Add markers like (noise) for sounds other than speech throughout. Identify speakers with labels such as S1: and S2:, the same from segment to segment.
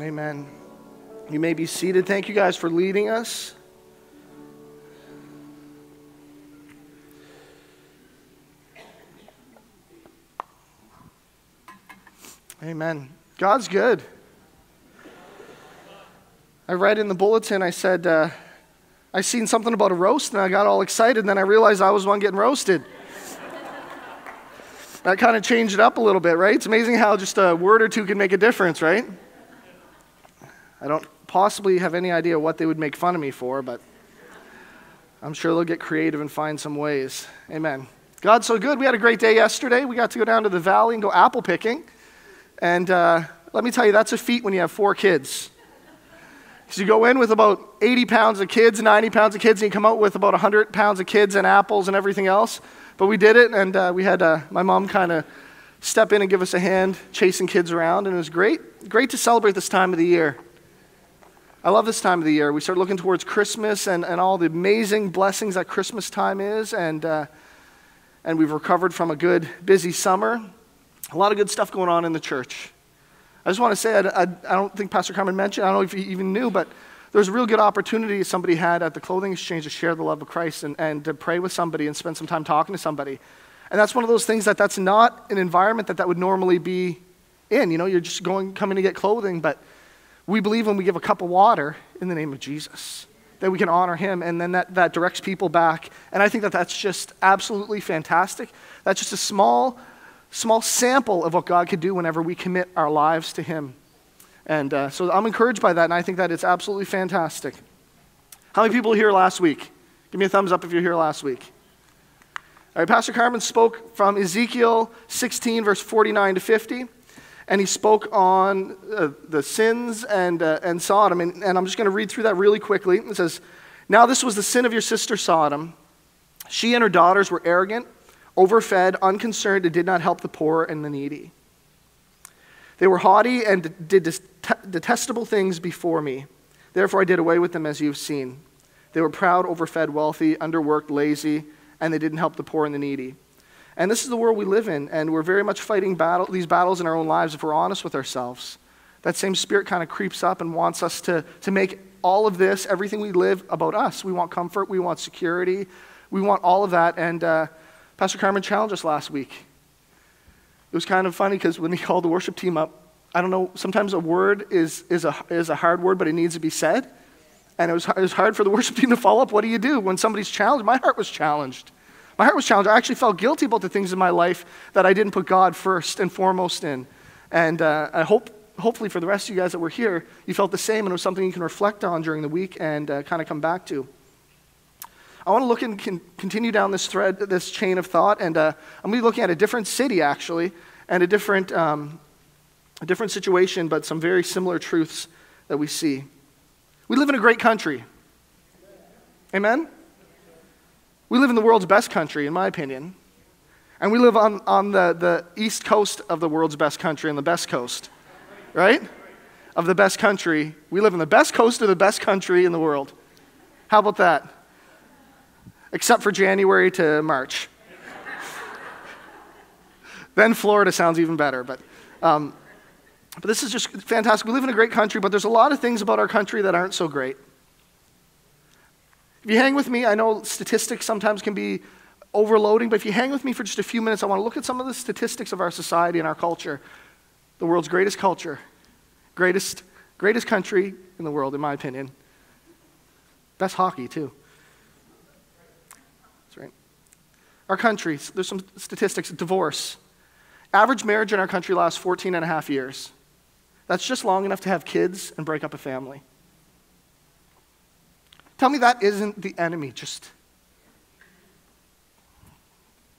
S1: Amen. You may be seated. Thank you guys for leading us. Amen. God's good. I read in the bulletin, I said, uh, I seen something about a roast and I got all excited, and then I realized I was one getting roasted. that kind of changed it up a little bit, right? It's amazing how just a word or two can make a difference, right? I don't possibly have any idea what they would make fun of me for, but I'm sure they'll get creative and find some ways. Amen. God's so good. We had a great day yesterday. We got to go down to the valley and go apple picking. And uh, let me tell you, that's a feat when you have four kids. Because you go in with about 80 pounds of kids, 90 pounds of kids, and you come out with about 100 pounds of kids and apples and everything else. But we did it, and uh, we had uh, my mom kind of step in and give us a hand chasing kids around, and it was great. Great to celebrate this time of the year. I love this time of the year. We start looking towards Christmas and, and all the amazing blessings that Christmas time is, and, uh, and we've recovered from a good, busy summer. A lot of good stuff going on in the church. I just want to say, I, I, I don't think Pastor Carmen mentioned, I don't know if he even knew, but there was a real good opportunity somebody had at the clothing exchange to share the love of Christ and, and to pray with somebody and spend some time talking to somebody. And that's one of those things that that's not an environment that that would normally be in. You know, you're just going, coming to get clothing, but we believe when we give a cup of water in the name of Jesus that we can honor him and then that, that directs people back. And I think that that's just absolutely fantastic. That's just a small small sample of what God could do whenever we commit our lives to Him. And uh, so I'm encouraged by that, and I think that it's absolutely fantastic. How many people here last week? Give me a thumbs up if you're here last week. All right, Pastor Carmen spoke from Ezekiel 16, verse 49 to 50, and he spoke on uh, the sins and, uh, and Sodom. And, and I'm just going to read through that really quickly. It says, Now this was the sin of your sister Sodom. She and her daughters were arrogant overfed, unconcerned, and did not help the poor and the needy. They were haughty and did detestable things before me. Therefore, I did away with them as you have seen. They were proud, overfed, wealthy, underworked, lazy, and they didn't help the poor and the needy. And this is the world we live in, and we're very much fighting battle, these battles in our own lives if we're honest with ourselves. That same spirit kind of creeps up and wants us to, to make all of this, everything we live, about us. We want comfort, we want security, we want all of that, and uh, Pastor Carmen challenged us last week. It was kind of funny because when he (laughs) called the worship team up, I don't know, sometimes a word is, is, a, is a hard word, but it needs to be said. And it was, it was hard for the (laughs) worship team to follow up. What do you do when somebody's challenged? My heart was challenged. My heart was challenged. I actually felt guilty about the things in my life that I didn't put God first and foremost in. And uh, I hope, hopefully, for the rest of you guys that were here, you felt the same and it was something you can reflect on during the week and uh, kind of come back to. I want to look and con- continue down this thread, this chain of thought, and uh, I'm going to be looking at a different city, actually, and a different, um, a different situation, but some very similar truths that we see. We live in a great country. Amen? We live in the world's best country, in my opinion. And we live on, on the, the east coast of the world's best country, on the best coast, right? Of the best country. We live in the best coast of the best country in the world. How about that? except for January to March. (laughs) then Florida sounds even better, but, um, but this is just fantastic. We live in a great country, but there's a lot of things about our country that aren't so great. If you hang with me, I know statistics sometimes can be overloading, but if you hang with me for just a few minutes, I want to look at some of the statistics of our society and our culture. The world's greatest culture, greatest, greatest country in the world, in my opinion. Best hockey, too. That's right. Our country, there's some statistics divorce. Average marriage in our country lasts 14 and a half years. That's just long enough to have kids and break up a family. Tell me that isn't the enemy, just.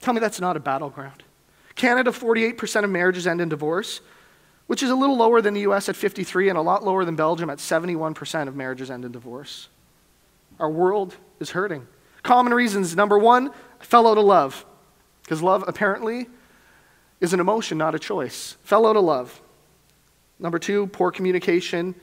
S1: Tell me that's not a battleground. Canada, 48% of marriages end in divorce, which is a little lower than the US at 53 and a lot lower than Belgium at 71% of marriages end in divorce. Our world is hurting. Common reasons number one, fell out of love. Because love apparently is an emotion, not a choice. Fell out of love. Number two, poor communication.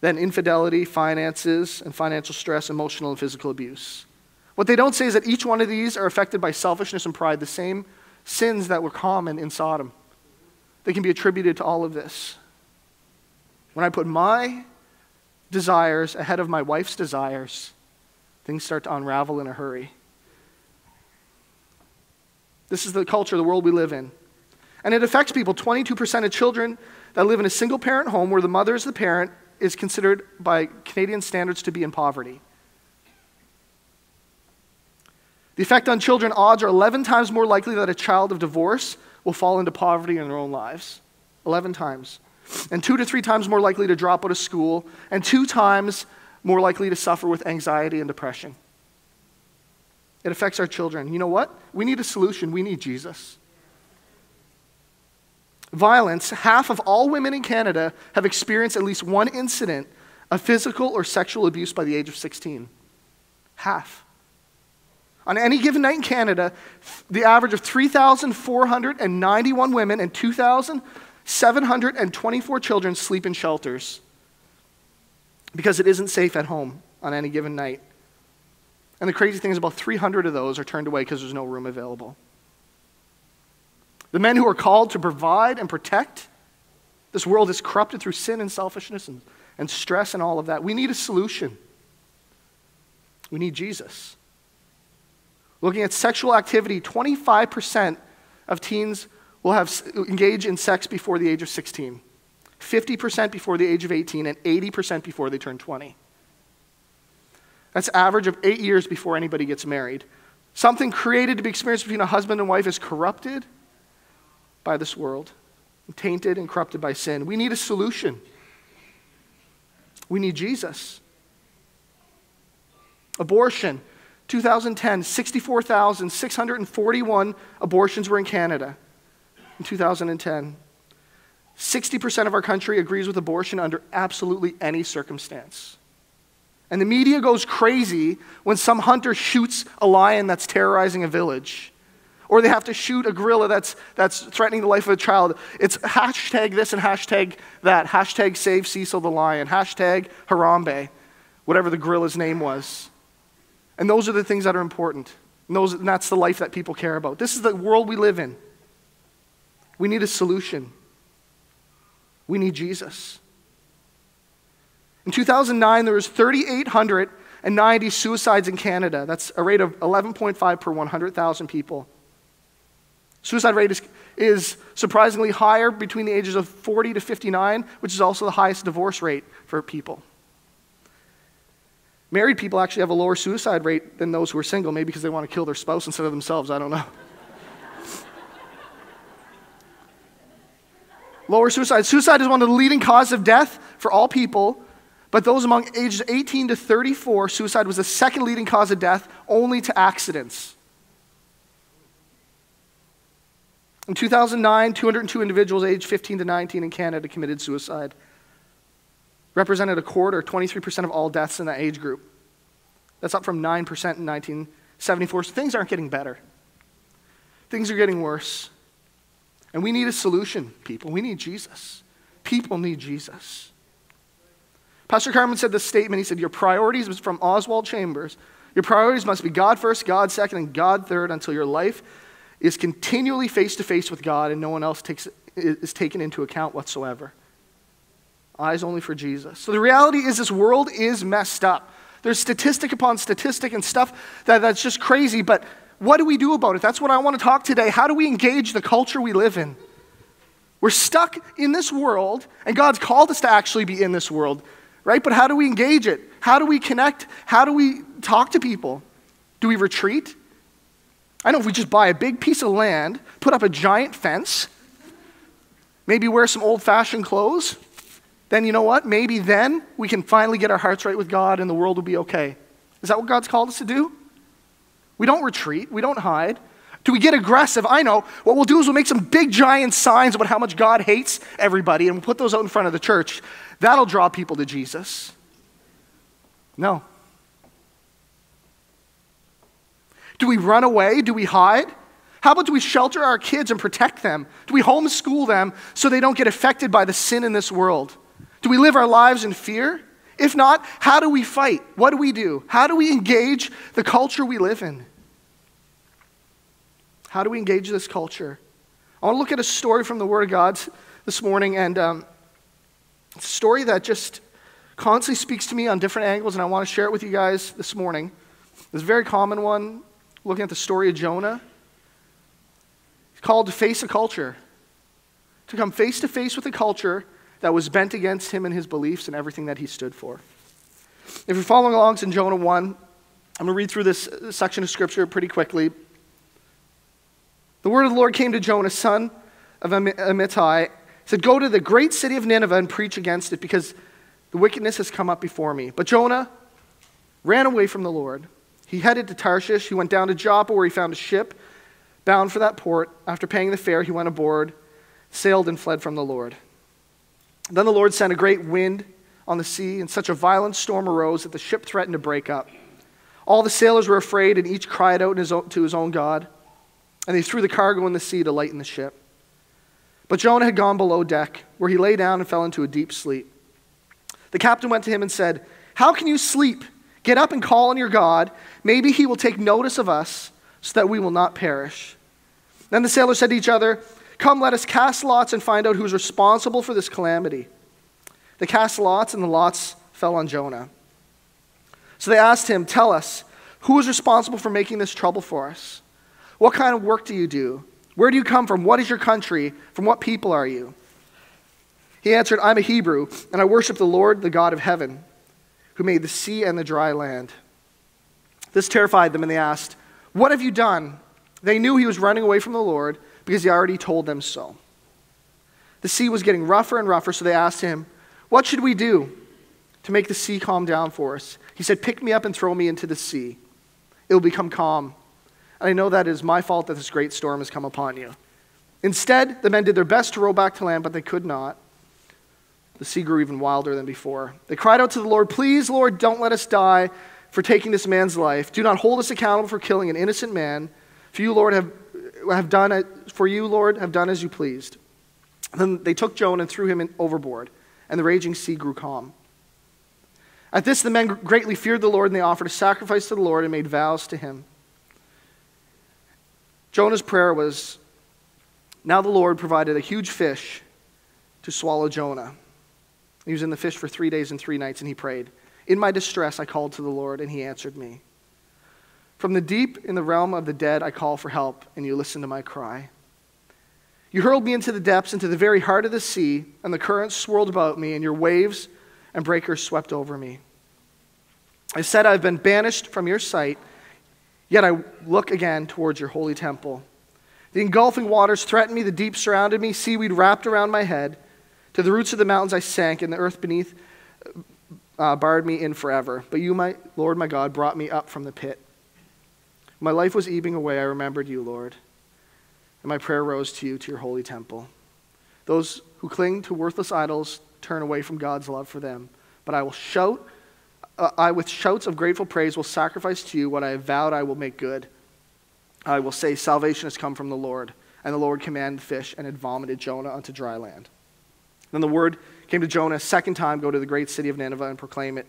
S1: Then infidelity, finances, and financial stress, emotional and physical abuse. What they don't say is that each one of these are affected by selfishness and pride, the same sins that were common in Sodom. They can be attributed to all of this. when I put my desires ahead of my wife's desires, things start to unravel in a hurry. This is the culture, the world we live in. And it affects people. 22% of children that live in a single parent home where the mother is the parent is considered by Canadian standards to be in poverty. The effect on children odds are 11 times more likely that a child of divorce will fall into poverty in their own lives. 11 times. And two to three times more likely to drop out of school, and two times more likely to suffer with anxiety and depression. It affects our children. You know what? We need a solution. We need Jesus. Violence, half of all women in Canada have experienced at least one incident of physical or sexual abuse by the age of 16. Half. On any given night in Canada, the average of 3,491 women and 2,724 children sleep in shelters because it isn't safe at home on any given night. And the crazy thing is, about 300 of those are turned away because there's no room available. The men who are called to provide and protect, this world is corrupted through sin and selfishness and, and stress and all of that. We need a solution. We need Jesus. Looking at sexual activity, 25% of teens will have engage in sex before the age of 16, 50% before the age of 18, and 80% before they turn 20. That's average of eight years before anybody gets married. Something created to be experienced between a husband and wife is corrupted by this world, tainted and corrupted by sin. We need a solution. We need Jesus. Abortion. 2010, 64,641 abortions were in Canada in 2010. 60% of our country agrees with abortion under absolutely any circumstance. And the media goes crazy when some hunter shoots a lion that's terrorizing a village. Or they have to shoot a gorilla that's, that's threatening the life of a child. It's hashtag this and hashtag that. Hashtag save Cecil the lion. Hashtag Harambe, whatever the gorilla's name was. And those are the things that are important. And, those, and that's the life that people care about. This is the world we live in. We need a solution. We need Jesus. In 2009, there was 3,890 suicides in Canada. That's a rate of 11.5 per 100,000 people. Suicide rate is, is surprisingly higher between the ages of 40 to 59, which is also the highest divorce rate for people. Married people actually have a lower suicide rate than those who are single, maybe because they want to kill their spouse instead of themselves. I don't know. (laughs) lower suicide. Suicide is one of the leading causes of death for all people, but those among ages 18 to 34, suicide was the second leading cause of death, only to accidents. In 2009, 202 individuals aged 15 to 19 in Canada committed suicide. Represented a quarter, 23% of all deaths in that age group. That's up from 9% in 1974. So things aren't getting better. Things are getting worse. And we need a solution, people. We need Jesus. People need Jesus. Pastor Carmen said this statement. He said, Your priorities, was from Oswald Chambers, your priorities must be God first, God second, and God third until your life is continually face to face with God and no one else takes, is taken into account whatsoever. Eyes only for Jesus. So the reality is, this world is messed up. There's statistic upon statistic and stuff that, that's just crazy, but what do we do about it? That's what I want to talk today. How do we engage the culture we live in? We're stuck in this world, and God's called us to actually be in this world right? But how do we engage it? How do we connect? How do we talk to people? Do we retreat? I know if we just buy a big piece of land, put up a giant fence, maybe wear some old fashioned clothes, then you know what? Maybe then we can finally get our hearts right with God and the world will be okay. Is that what God's called us to do? We don't retreat, we don't hide. Do we get aggressive? I know. What we'll do is we'll make some big giant signs about how much God hates everybody and we'll put those out in front of the church. That'll draw people to Jesus. No. Do we run away? Do we hide? How about do we shelter our kids and protect them? Do we homeschool them so they don't get affected by the sin in this world? Do we live our lives in fear? If not, how do we fight? What do we do? How do we engage the culture we live in? How do we engage this culture? I want to look at a story from the Word of God this morning, and um, It's a story that just constantly speaks to me on different angles, and I want to share it with you guys this morning. It's a very common one, looking at the story of Jonah. He's called to face a culture, to come face to face with a culture that was bent against him and his beliefs and everything that he stood for. If you're following along, it's in Jonah 1. I'm going to read through this section of scripture pretty quickly. The word of the Lord came to Jonah, son of Amittai, said, Go to the great city of Nineveh and preach against it, because the wickedness has come up before me. But Jonah ran away from the Lord. He headed to Tarshish. He went down to Joppa, where he found a ship bound for that port. After paying the fare, he went aboard, sailed, and fled from the Lord. Then the Lord sent a great wind on the sea, and such a violent storm arose that the ship threatened to break up. All the sailors were afraid, and each cried out to his own God. And they threw the cargo in the sea to lighten the ship. But Jonah had gone below deck, where he lay down and fell into a deep sleep. The captain went to him and said, How can you sleep? Get up and call on your God. Maybe he will take notice of us so that we will not perish. Then the sailors said to each other, Come, let us cast lots and find out who is responsible for this calamity. They cast lots, and the lots fell on Jonah. So they asked him, Tell us, who is responsible for making this trouble for us? What kind of work do you do? Where do you come from? What is your country? From what people are you? He answered, I'm a Hebrew, and I worship the Lord, the God of heaven, who made the sea and the dry land. This terrified them, and they asked, What have you done? They knew he was running away from the Lord because he already told them so. The sea was getting rougher and rougher, so they asked him, What should we do to make the sea calm down for us? He said, Pick me up and throw me into the sea. It will become calm. And I know that it is my fault that this great storm has come upon you. Instead, the men did their best to row back to land, but they could not. The sea grew even wilder than before. They cried out to the Lord, Please, Lord, don't let us die for taking this man's life. Do not hold us accountable for killing an innocent man. For you, Lord, have, have done for you, Lord, have done as you pleased. Then they took Jonah and threw him in, overboard, and the raging sea grew calm. At this, the men greatly feared the Lord, and they offered a sacrifice to the Lord and made vows to him. Jonah's prayer was Now the Lord provided a huge fish to swallow Jonah. He was in the fish for three days and three nights, and he prayed. In my distress, I called to the Lord, and he answered me. From the deep in the realm of the dead, I call for help, and you listen to my cry. You hurled me into the depths, into the very heart of the sea, and the currents swirled about me, and your waves and breakers swept over me. I said, I've been banished from your sight, yet I look again towards your holy temple. The engulfing waters threatened me, the deep surrounded me, seaweed wrapped around my head. To the roots of the mountains I sank, and the earth beneath uh, barred me in forever. But you, my Lord, my God, brought me up from the pit. My life was ebbing away. I remembered you, Lord. And my prayer rose to you, to your holy temple. Those who cling to worthless idols turn away from God's love for them. But I will shout, uh, I with shouts of grateful praise will sacrifice to you what I have vowed I will make good. I will say, Salvation has come from the Lord. And the Lord commanded the fish and had vomited Jonah onto dry land. Then the word came to Jonah second time go to the great city of Nineveh and proclaim it,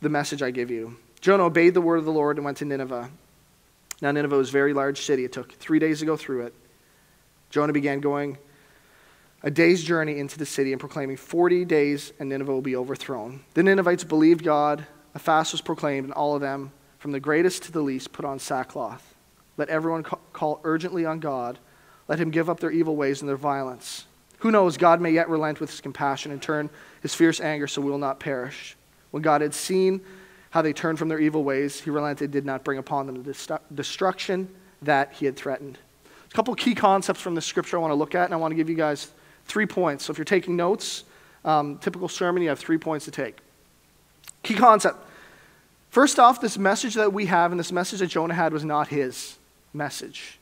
S1: the message I give you. Jonah obeyed the word of the Lord and went to Nineveh now, Nineveh was a very large city. It took three days to go through it. Jonah began going a day's journey into the city and proclaiming, 40 days and Nineveh will be overthrown. The Ninevites believed God. A fast was proclaimed, and all of them, from the greatest to the least, put on sackcloth. Let everyone call urgently on God. Let him give up their evil ways and their violence. Who knows, God may yet relent with his compassion and turn his fierce anger so we will not perish. When God had seen how they turned from their evil ways, he relented, did not bring upon them the destruction that he had threatened. A couple key concepts from the scripture I want to look at, and I want to give you guys three points. So if you're taking notes, um, typical sermon, you have three points to take. Key concept. First off, this message that we have and this message that Jonah had was not his message.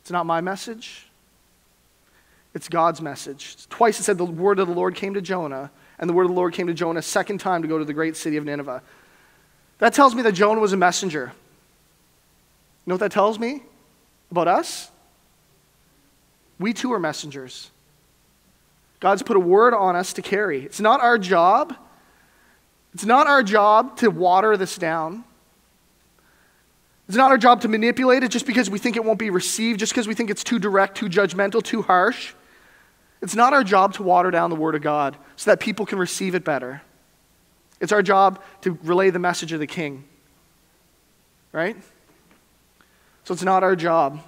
S1: It's not my message. It's God's message. Twice it said the word of the Lord came to Jonah, and the word of the Lord came to Jonah a second time to go to the great city of Nineveh. That tells me that Jonah was a messenger. You know what that tells me about us? We too are messengers. God's put a word on us to carry. It's not our job. It's not our job to water this down. It's not our job to manipulate it just because we think it won't be received, just because we think it's too direct, too judgmental, too harsh. It's not our job to water down the Word of God so that people can receive it better. It's our job to relay the message of the King. Right? So it's not our job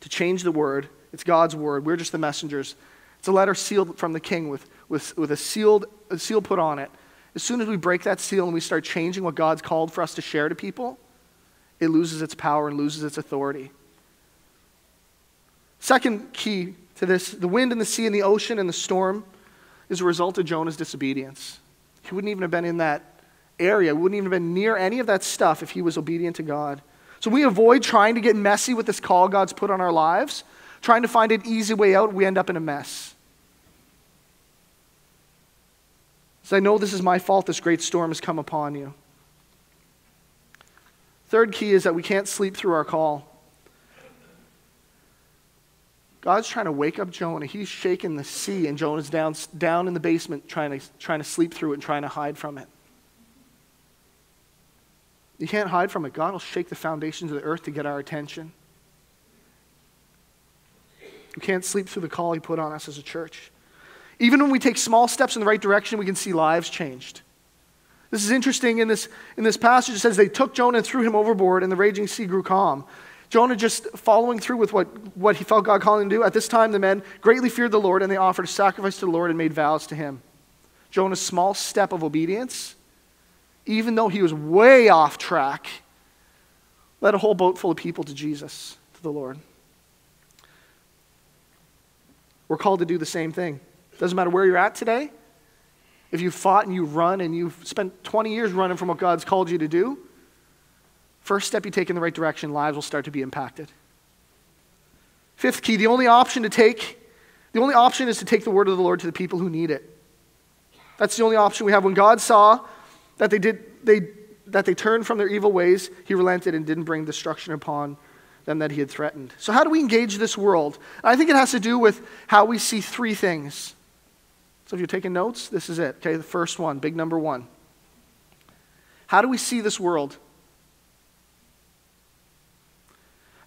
S1: to change the Word, it's God's Word. We're just the messengers. It's a letter sealed from the King with, with, with a, sealed, a seal put on it. As soon as we break that seal and we start changing what God's called for us to share to people, it loses its power and loses its authority. Second key to this the wind and the sea and the ocean and the storm is a result of Jonah's disobedience. He wouldn't even have been in that area, wouldn't even have been near any of that stuff if he was obedient to God. So we avoid trying to get messy with this call God's put on our lives, trying to find an easy way out, we end up in a mess. So I know this is my fault, this great storm has come upon you. Third key is that we can't sleep through our call. God's trying to wake up Jonah. He's shaking the sea, and Jonah's down, down in the basement trying to, trying to sleep through it and trying to hide from it. You can't hide from it. God will shake the foundations of the earth to get our attention. We can't sleep through the call He put on us as a church. Even when we take small steps in the right direction, we can see lives changed. This is interesting in this, in this passage. It says they took Jonah and threw him overboard, and the raging sea grew calm. Jonah just following through with what, what he felt God calling him to do. At this time, the men greatly feared the Lord, and they offered a sacrifice to the Lord and made vows to him. Jonah's small step of obedience, even though he was way off track, led a whole boat full of people to Jesus, to the Lord. We're called to do the same thing. Doesn't matter where you're at today. If you fought and you run and you've spent 20 years running from what God's called you to do, First step you take in the right direction, lives will start to be impacted. Fifth key the only option to take, the only option is to take the word of the Lord to the people who need it. That's the only option we have. When God saw that they did, they, that they turned from their evil ways, he relented and didn't bring destruction upon them that he had threatened. So, how do we engage this world? I think it has to do with how we see three things. So, if you're taking notes, this is it. Okay, the first one, big number one. How do we see this world?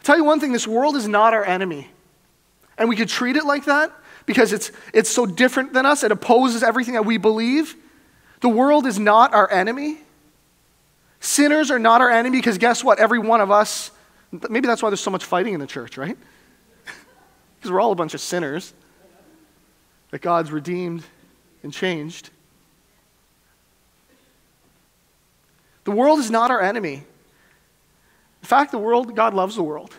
S1: Tell you one thing this world is not our enemy. And we could treat it like that because it's, it's so different than us, it opposes everything that we believe. The world is not our enemy. Sinners are not our enemy because guess what? Every one of us, maybe that's why there's so much fighting in the church, right? (laughs) because we're all a bunch of sinners that God's redeemed and changed. The world is not our enemy. In fact, the world, God loves the world.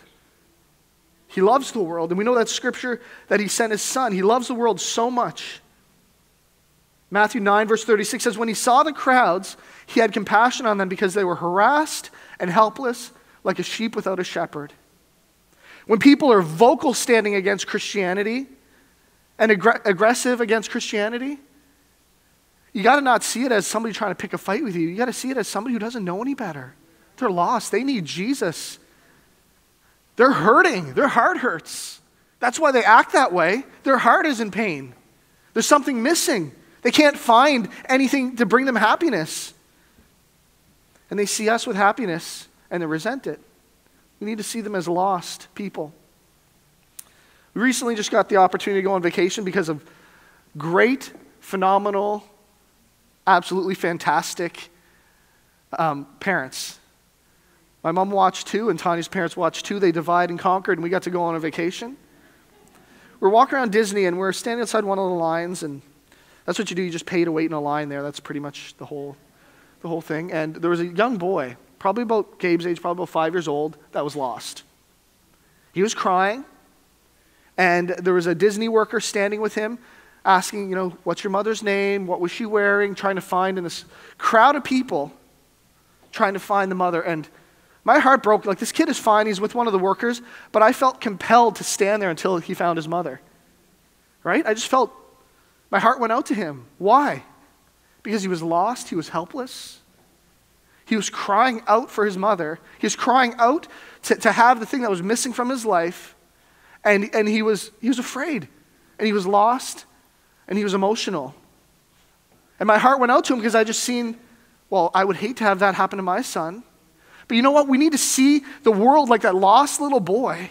S1: He loves the world. And we know that scripture that He sent His Son. He loves the world so much. Matthew 9, verse 36 says, When He saw the crowds, He had compassion on them because they were harassed and helpless like a sheep without a shepherd. When people are vocal standing against Christianity and aggr- aggressive against Christianity, you got to not see it as somebody trying to pick a fight with you. You got to see it as somebody who doesn't know any better. They're lost. They need Jesus. They're hurting. Their heart hurts. That's why they act that way. Their heart is in pain. There's something missing. They can't find anything to bring them happiness. And they see us with happiness and they resent it. We need to see them as lost people. We recently just got the opportunity to go on vacation because of great, phenomenal, absolutely fantastic um, parents my mom watched two, and Tanya's parents watched two. They divide and conquered, and we got to go on a vacation. We're walking around Disney, and we're standing outside one of the lines, and that's what you do. You just pay to wait in a line there. That's pretty much the whole, the whole thing. And there was a young boy, probably about Gabe's age, probably about five years old, that was lost. He was crying, and there was a Disney worker standing with him, asking, you know, what's your mother's name? What was she wearing? Trying to find in this crowd of people, trying to find the mother. And my heart broke. Like, this kid is fine. He's with one of the workers, but I felt compelled to stand there until he found his mother. Right? I just felt my heart went out to him. Why? Because he was lost, he was helpless. He was crying out for his mother. He was crying out to, to have the thing that was missing from his life. And, and he, was, he was afraid. And he was lost. And he was emotional. And my heart went out to him because I just seen, well, I would hate to have that happen to my son. But you know what? We need to see the world like that lost little boy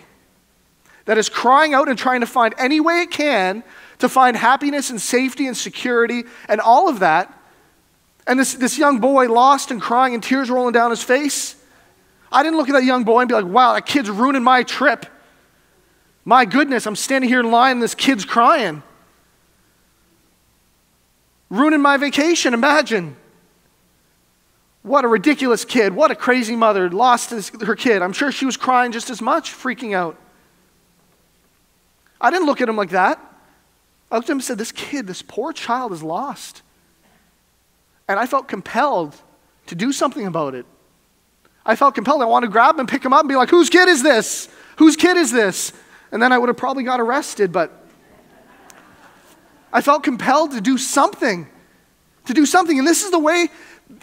S1: that is crying out and trying to find any way it can to find happiness and safety and security and all of that. And this, this young boy lost and crying and tears rolling down his face. I didn't look at that young boy and be like, wow, that kid's ruining my trip. My goodness, I'm standing here in line and this kid's crying. Ruining my vacation, imagine. What a ridiculous kid. What a crazy mother lost his, her kid. I'm sure she was crying just as much, freaking out. I didn't look at him like that. I looked at him and said, This kid, this poor child is lost. And I felt compelled to do something about it. I felt compelled. I wanted to grab him and pick him up and be like, Whose kid is this? Whose kid is this? And then I would have probably got arrested, but I felt compelled to do something. To do something. And this is the way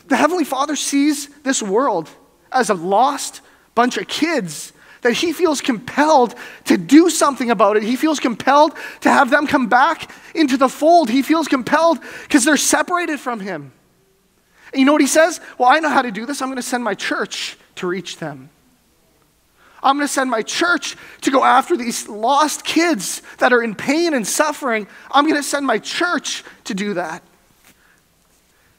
S1: the Heavenly Father sees this world as a lost bunch of kids that he feels compelled to do something about it. He feels compelled to have them come back into the fold. He feels compelled because they're separated from him. And you know what he says? Well, I know how to do this. I'm going to send my church to reach them. I'm going to send my church to go after these lost kids that are in pain and suffering. I'm going to send my church to do that.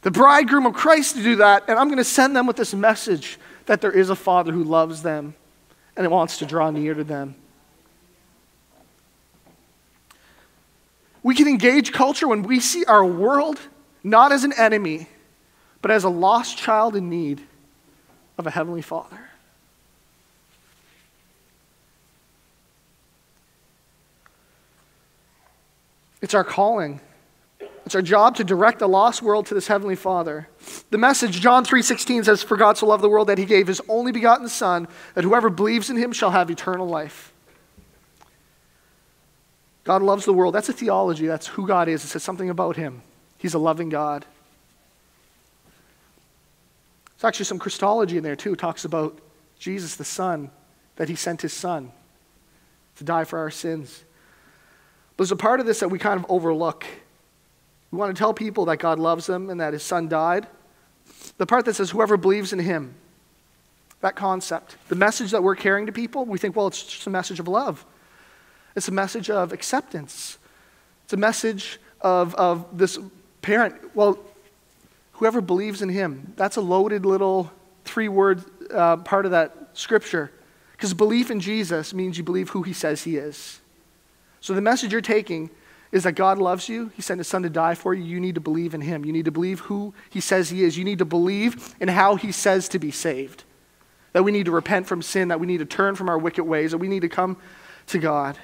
S1: The bridegroom of Christ to do that. And I'm going to send them with this message that there is a Father who loves them and wants to draw near to them. We can engage culture when we see our world not as an enemy, but as a lost child in need of a Heavenly Father. It's our calling. It's our job to direct the lost world to this heavenly Father. The message John 3:16 says for God so loved the world that he gave his only begotten son that whoever believes in him shall have eternal life. God loves the world. That's a theology. That's who God is. It says something about him. He's a loving God. There's actually some Christology in there too. It talks about Jesus the Son, that he sent his son to die for our sins. But there's a part of this that we kind of overlook. We want to tell people that God loves them and that his son died. The part that says, whoever believes in him, that concept, the message that we're carrying to people, we think, well, it's just a message of love. It's a message of acceptance. It's a message of, of this parent. Well, whoever believes in him, that's a loaded little three word uh, part of that scripture. Because belief in Jesus means you believe who he says he is. So the message you're taking is that God loves you. He sent his son to die for you. You need to believe in him. You need to believe who he says he is. You need to believe in how he says to be saved. That we need to repent from sin, that we need to turn from our wicked ways, that we need to come to God.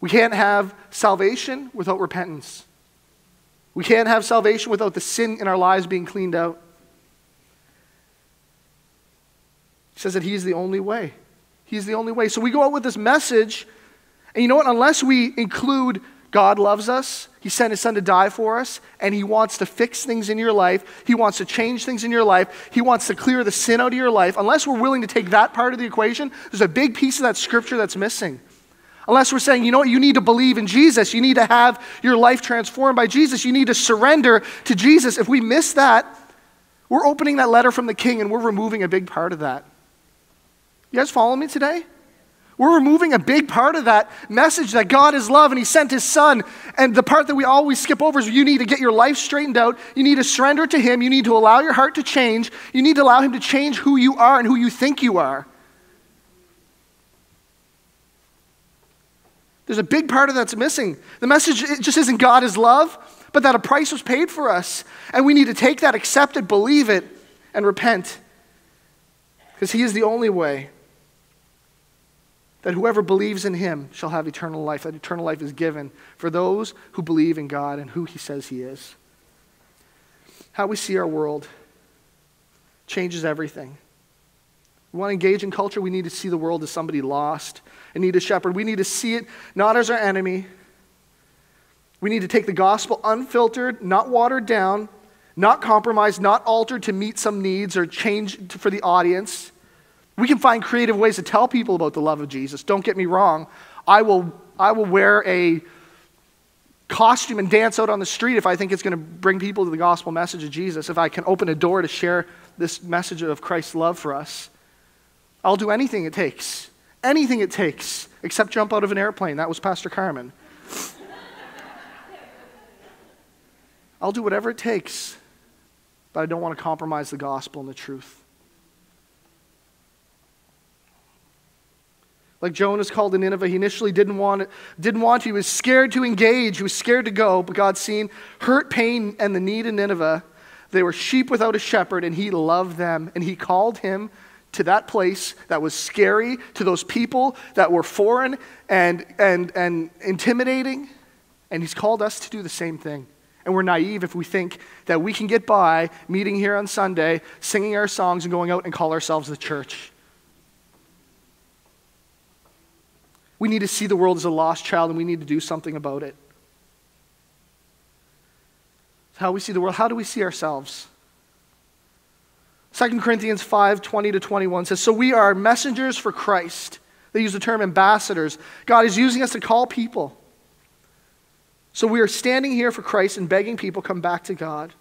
S1: We can't have salvation without repentance. We can't have salvation without the sin in our lives being cleaned out. He says that He's the only way. He's the only way. So we go out with this message and you know what? Unless we include God loves us, He sent His Son to die for us, and He wants to fix things in your life, He wants to change things in your life, He wants to clear the sin out of your life. Unless we're willing to take that part of the equation, there's a big piece of that scripture that's missing. Unless we're saying, you know what, you need to believe in Jesus. You need to have your life transformed by Jesus. You need to surrender to Jesus. If we miss that, we're opening that letter from the king and we're removing a big part of that. You guys follow me today? We're removing a big part of that message that God is love and He sent His Son. And the part that we always skip over is you need to get your life straightened out. You need to surrender to Him. You need to allow your heart to change. You need to allow Him to change who you are and who you think you are. There's a big part of that's missing. The message it just isn't God is love, but that a price was paid for us. And we need to take that, accept it, believe it, and repent. Because He is the only way that whoever believes in him shall have eternal life. That eternal life is given for those who believe in God and who he says he is. How we see our world changes everything. We want to engage in culture, we need to see the world as somebody lost and need a shepherd. We need to see it not as our enemy. We need to take the gospel unfiltered, not watered down, not compromised, not altered to meet some needs or change for the audience. We can find creative ways to tell people about the love of Jesus. Don't get me wrong. I will, I will wear a costume and dance out on the street if I think it's going to bring people to the gospel message of Jesus, if I can open a door to share this message of Christ's love for us. I'll do anything it takes. Anything it takes, except jump out of an airplane. That was Pastor Carmen. I'll do whatever it takes, but I don't want to compromise the gospel and the truth. Like Jonah's called to Nineveh, he initially didn't want, it, didn't want to. He was scared to engage. He was scared to go, but God seen hurt, pain, and the need in Nineveh. They were sheep without a shepherd, and he loved them. And he called him to that place that was scary, to those people that were foreign and, and, and intimidating. And he's called us to do the same thing. And we're naive if we think that we can get by meeting here on Sunday, singing our songs, and going out and call ourselves the church. We need to see the world as a lost child and we need to do something about it. how we see the world. How do we see ourselves? 2 Corinthians 5 20 to 21 says, So we are messengers for Christ. They use the term ambassadors. God is using us to call people. So we are standing here for Christ and begging people come back to God.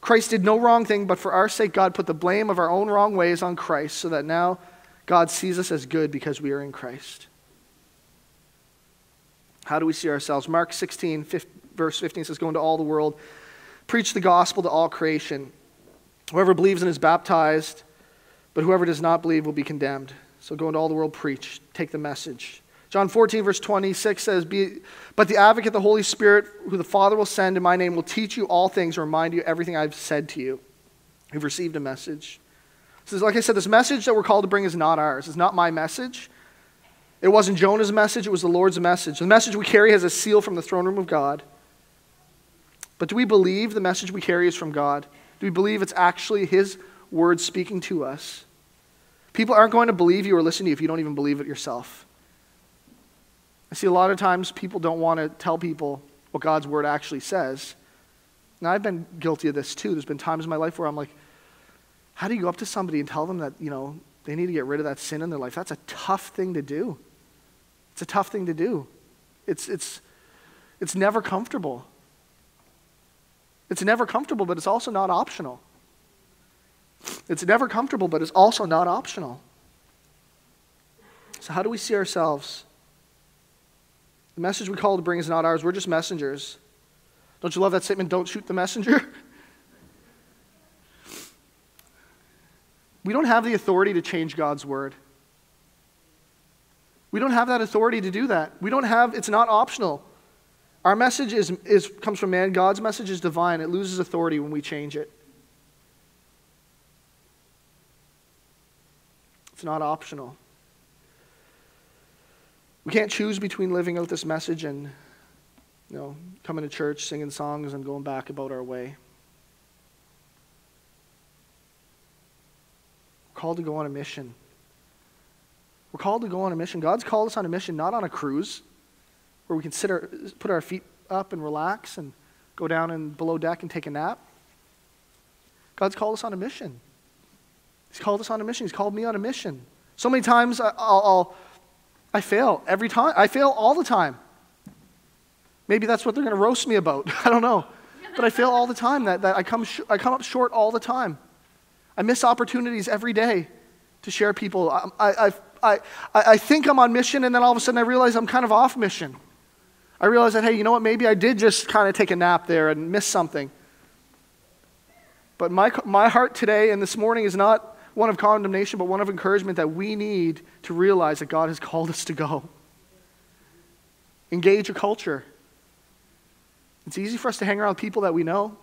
S1: Christ did no wrong thing, but for our sake, God put the blame of our own wrong ways on Christ so that now God sees us as good because we are in Christ. How do we see ourselves? Mark 16, 15, verse 15 says, Go into all the world, preach the gospel to all creation. Whoever believes and is baptized, but whoever does not believe will be condemned. So go into all the world, preach, take the message. John 14, verse 26 says, Be, But the advocate, the Holy Spirit, who the Father will send in my name, will teach you all things and remind you everything I've said to you. You've received a message. So, like I said, this message that we're called to bring is not ours. It's not my message. It wasn't Jonah's message, it was the Lord's message. The message we carry has a seal from the throne room of God. But do we believe the message we carry is from God? Do we believe it's actually His word speaking to us? People aren't going to believe you or listen to you if you don't even believe it yourself. I see a lot of times people don't want to tell people what God's word actually says. Now, I've been guilty of this too. There's been times in my life where I'm like, how do you go up to somebody and tell them that, you know, they need to get rid of that sin in their life? That's a tough thing to do. It's a tough thing to do. It's, it's, it's never comfortable. It's never comfortable, but it's also not optional. It's never comfortable, but it's also not optional. So, how do we see ourselves? The message we call to bring is not ours. We're just messengers. Don't you love that statement? Don't shoot the messenger. (laughs) we don't have the authority to change God's word. We don't have that authority to do that. We don't have, it's not optional. Our message is, is, comes from man. God's message is divine. It loses authority when we change it. It's not optional. We can't choose between living out this message and you know, coming to church, singing songs, and going back about our way. We're called to go on a mission. We're called to go on a mission. God's called us on a mission, not on a cruise where we can sit our, put our feet up and relax and go down and below deck and take a nap. God's called us on a mission. He's called us on a mission. He's called me on a mission. So many times I'll, I'll I fail every time. I fail all the time. Maybe that's what they're going to roast me about. (laughs) I don't know. But I fail all the time. That, that I, come sh- I come up short all the time. I miss opportunities every day to share people. I, I, I, I, I think I'm on mission, and then all of a sudden I realize I'm kind of off mission. I realize that, hey, you know what? Maybe I did just kind of take a nap there and miss something. But my, my heart today and this morning is not one of condemnation, but one of encouragement that we need to realize that God has (laughs) called us to go. Engage a culture. It's easy for us to hang around people that we know.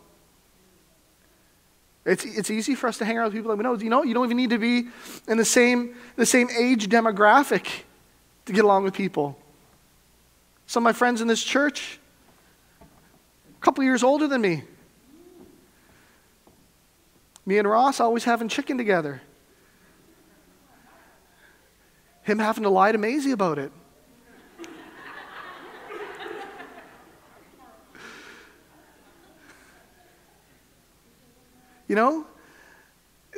S1: It's, it's easy for us to hang around with people that we know. You know, you don't even need to be in the same, the same age demographic to get along with people. Some of my friends in this church, a couple years older than me. Me and Ross always having chicken together. Him having to lie to Maisie about it. You know,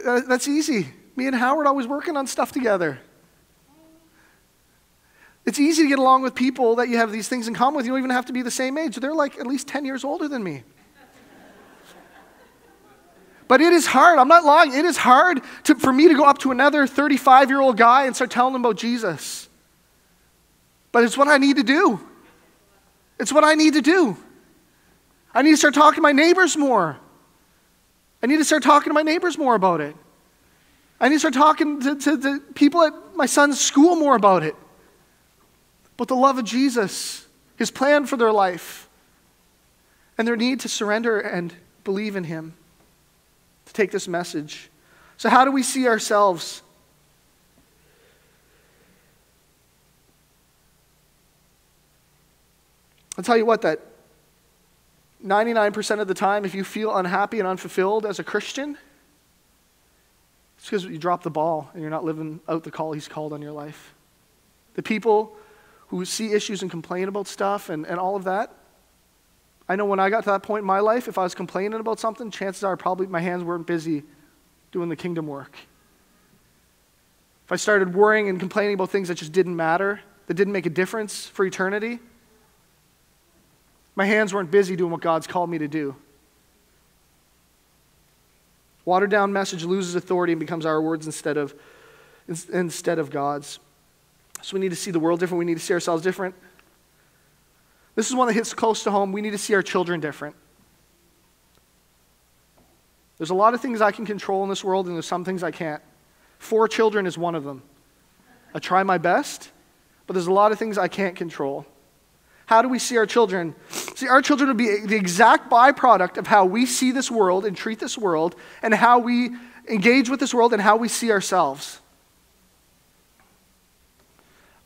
S1: uh, that's easy. Me and Howard always working on stuff together. It's easy to get along with people that you have these things in common with. You don't even have to be the same age. They're like at least 10 years older than me. But it is hard. I'm not lying. It is hard to, for me to go up to another 35 year old guy and start telling him about Jesus. But it's what I need to do. It's what I need to do. I need to start talking to my neighbors more. I need to start talking to my neighbors more about it. I need to start talking to, to, to people at my son's school more about it. But the love of Jesus, his plan for their life, and their need to surrender and believe in him, to take this message. So, how do we see ourselves? I'll tell you what, that 99% of the time, if you feel unhappy and unfulfilled as a Christian, it's because you dropped the ball and you're not living out the call He's called on your life. The people who see issues and complain about stuff and, and all of that, I know when I got to that point in my life, if I was complaining about something, chances are probably my hands weren't busy doing the kingdom work. If I started worrying and complaining about things that just didn't matter, that didn't make a difference for eternity, my hands weren't busy doing what God's called me to do. Watered down message loses authority and becomes our words instead of, instead of God's. So we need to see the world different. We need to see ourselves different. This is one that hits close to home. We need to see our children different. There's a lot of things I can control in this world, and there's some things I can't. Four children is one of them. I try my best, but there's a lot of things I can't control. How do we see our children? See, our children will be the exact byproduct of how we see this world and treat this world, and how we engage with this world, and how we see ourselves.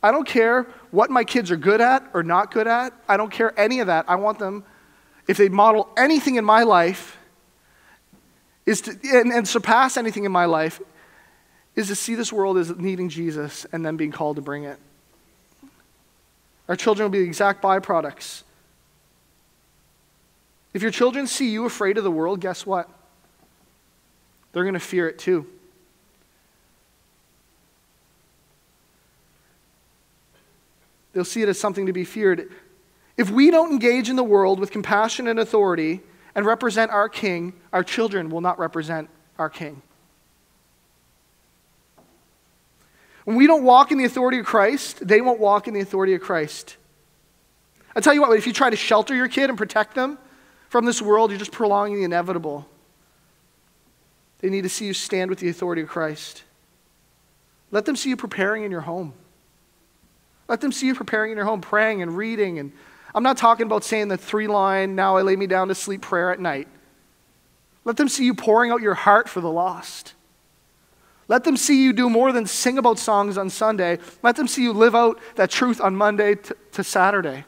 S1: I don't care what my kids are good at or not good at. I don't care any of that. I want them, if they model anything in my life, is to, and, and surpass anything in my life, is to see this world as needing Jesus and then being called to bring it. Our children will be the exact byproducts. If your children see you afraid of the world, guess what? They're going to fear it too. They'll see it as something to be feared. If we don't engage in the world with compassion and authority and represent our king, our children will not represent our king. When we don't walk in the authority of Christ, they won't walk in the authority of Christ. I tell you what, if you try to shelter your kid and protect them from this world, you're just prolonging the inevitable. They need to see you stand with the authority of Christ. Let them see you preparing in your home. Let them see you preparing in your home, praying and reading. And I'm not talking about saying the three line, now I lay me down to sleep prayer at night. Let them see you pouring out your heart for the lost. Let them see you do more than sing about songs on Sunday. Let them see you live out that truth on Monday to, to Saturday.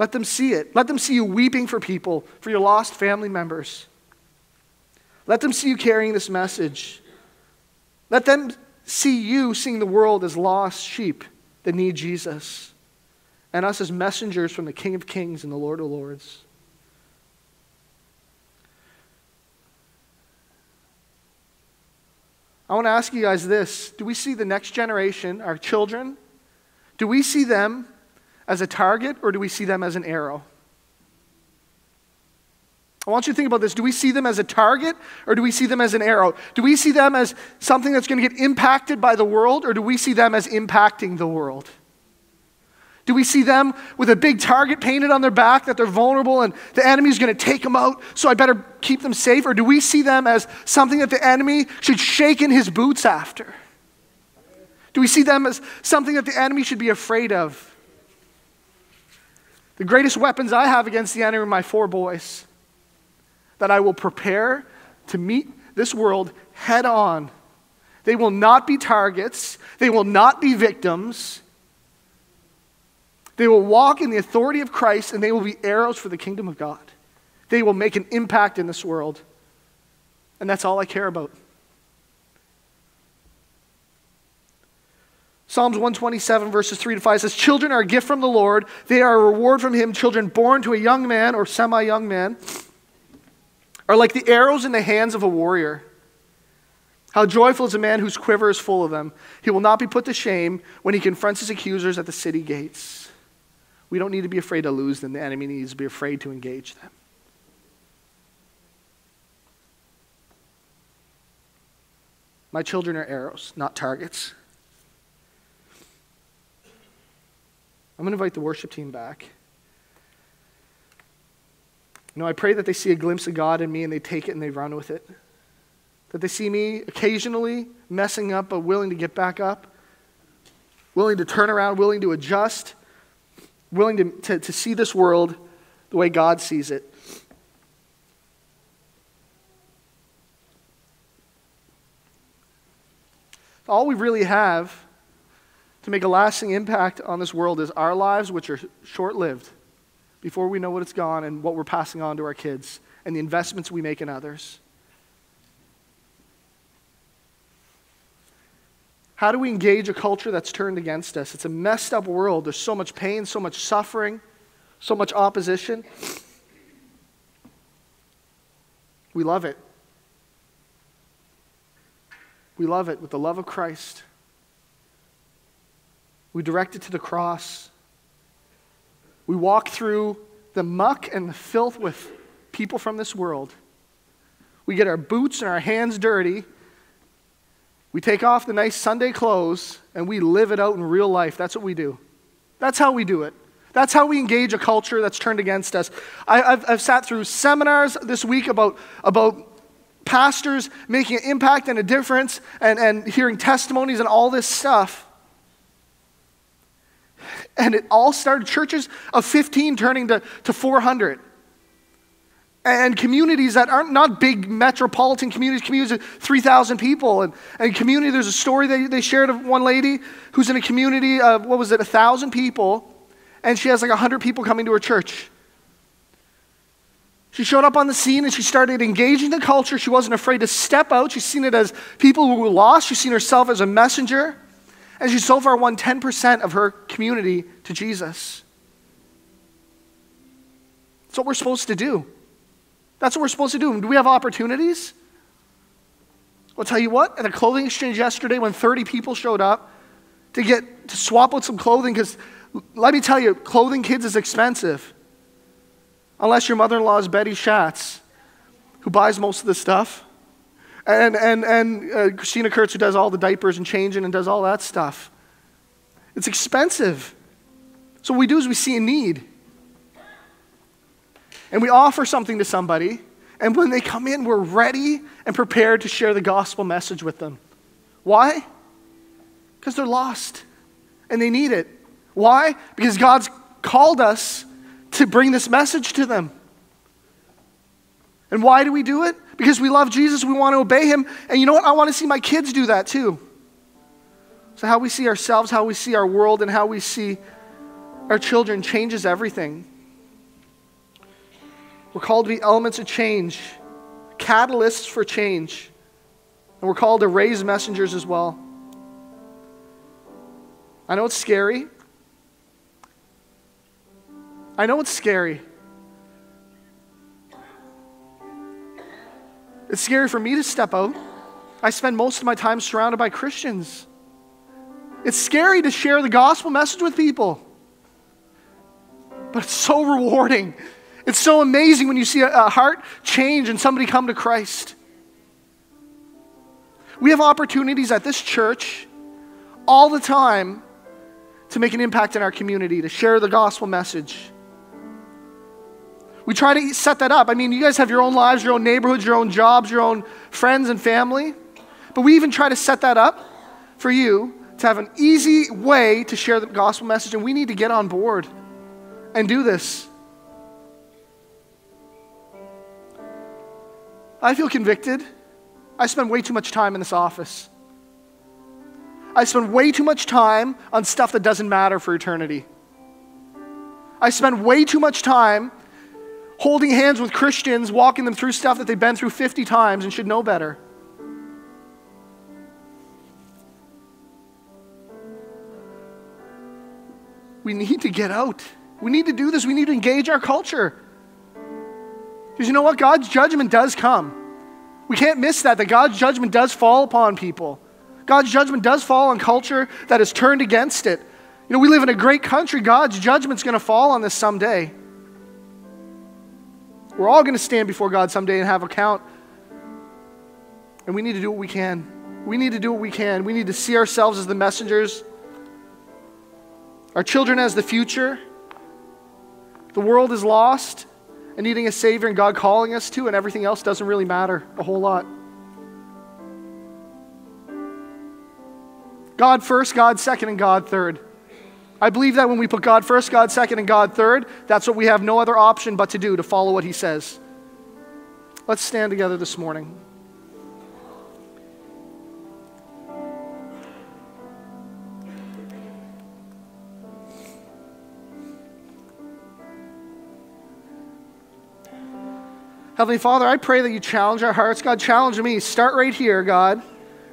S1: Let them see it. Let them see you weeping for people, for your lost family members. Let them see you carrying this message. Let them see you seeing the world as lost sheep that need Jesus, and us as messengers from the King of Kings and the Lord of Lords. I want to ask you guys this Do we see the next generation, our children, do we see them as a target or do we see them as an arrow? I want you to think about this. Do we see them as a target or do we see them as an arrow? Do we see them as something that's going to get impacted by the world or do we see them as impacting the world? Do we see them with a big target painted on their back that they're vulnerable and the enemy is going to take them out, so I better keep them safe? Or do we see them as something that the enemy should shake in his boots after? Do we see them as something that the enemy should be afraid of? The greatest weapons I have against the enemy are my four boys that I will prepare to meet this world head on. They will not be targets, they will not be victims. They will walk in the authority of Christ and they will be arrows for the kingdom of God. They will make an impact in this world. And that's all I care about. Psalms 127, verses 3 to 5 says, Children are a gift from the Lord. They are a reward from Him. Children born to a young man or semi young man are like the arrows in the hands of a warrior. How joyful is a man whose quiver is full of them. He will not be put to shame when he confronts his accusers at the city gates. We don't need to be afraid to lose them. The enemy needs to be afraid to engage them. My children are arrows, not targets. I'm going to invite the worship team back. You know, I pray that they see a glimpse of God in me and they take it and they run with it. That they see me occasionally messing up but willing to get back up, willing to turn around, willing to adjust, willing to, to, to see this world the way God sees it. All we really have to make a lasting impact on this world is our lives, which are short lived, before we know what it's gone and what we're passing on to our kids, and the investments we make in others. How do we engage a culture that's turned against us? It's a messed up world. There's so much pain, so much suffering, so much opposition. We love it. We love it with the love of Christ. We direct it to the cross. We walk through the muck and the filth with people from this world. We get our boots and our hands dirty. We take off the nice Sunday clothes and we live it out in real life. That's what we do. That's how we do it. That's how we engage a culture that's turned against us. I, have I've sat through seminars this week about, about pastors making an impact and a difference and, and hearing testimonies and all this stuff. And it all started churches of 15 turning to, to 400. And communities that aren't not big metropolitan communities, communities of 3,000 people. And, and community, there's a story they, they shared of one lady who's in a community of, what was it, 1,000 people. And she has like 100 people coming to her church. She showed up on the scene and she started engaging the culture. She wasn't afraid to step out. She's seen it as people who were lost. She's seen herself as a messenger. And she's so far won 10% of her community to Jesus. That's what we're supposed to do. That's what we're supposed to do. Do we have opportunities? I'll tell you what, at a clothing exchange yesterday when 30 people showed up to get to swap out some clothing, because let me tell you, clothing kids is expensive. Unless your mother in law is Betty Schatz, who buys most of the stuff. And, and, and uh, Christina Curtz, who does all the diapers and changing and does all that stuff. It's expensive. So what we do is we see a need. And we offer something to somebody. And when they come in, we're ready and prepared to share the gospel message with them. Why? Because they're lost and they need it. Why? Because God's called us to bring this message to them. And why do we do it? Because we love Jesus, we want to obey him. And you know what? I want to see my kids do that too. So, how we see ourselves, how we see our world, and how we see our children changes everything. We're called to be elements of change, catalysts for change. And we're called to raise messengers as well. I know it's scary. I know it's scary. It's scary for me to step out. I spend most of my time surrounded by Christians. It's scary to share the gospel message with people, but it's so rewarding. It's so amazing when you see a, a heart change and somebody come to Christ. We have opportunities at this church all the time to make an impact in our community, to share the gospel message. We try to set that up. I mean, you guys have your own lives, your own neighborhoods, your own jobs, your own friends and family. But we even try to set that up for you to have an easy way to share the gospel message. And we need to get on board and do this. I feel convicted. I spend way too much time in this office. I spend way too much time on stuff that doesn't matter for eternity. I spend way too much time holding hands with Christians, walking them through stuff that they've been through 50 times and should know better. We need to get out. We need to do this. We need to engage our culture. Because you know what? God's judgment does come. We can't miss that, that God's judgment does fall upon people. God's judgment does fall on culture that is turned against it. You know, we live in a great country. God's judgment's going to fall on this someday. We're all going to stand before God someday and have account. And we need to do what we can. We need to do what we can. We need to see ourselves as the messengers. our children as the future. The world is lost and needing a Savior, and God calling us to, and everything else doesn't really matter a whole lot. God first, God second, and God third. I believe that when we put God first, God second, and God third, that's what we have no other option but to do, to follow what He says. Let's stand together this morning. Heavenly Father, I pray that you challenge our hearts. God, challenge me. Start right here, God,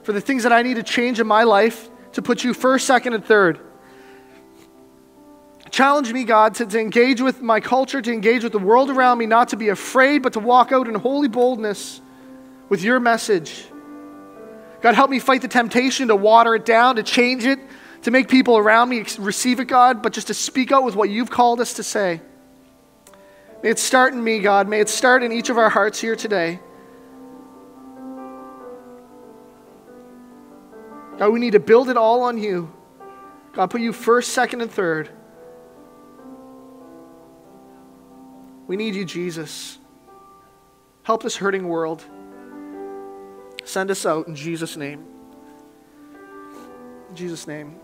S1: for the things that I need to change in my life to put you first, second, and third. Challenge me, God, to, to engage with my culture, to engage with the world around me, not to be afraid, but to walk out in holy boldness with your message. God, help me fight the temptation to water it down, to change it, to make people around me receive it, God, but just to speak out with what you've called us to say. May it start in me, God. May it start in each of our hearts here today. God, we need to build it all on you. God, put you first, second, and third. We need you, Jesus. Help this hurting world. Send us out in Jesus' name. In Jesus' name.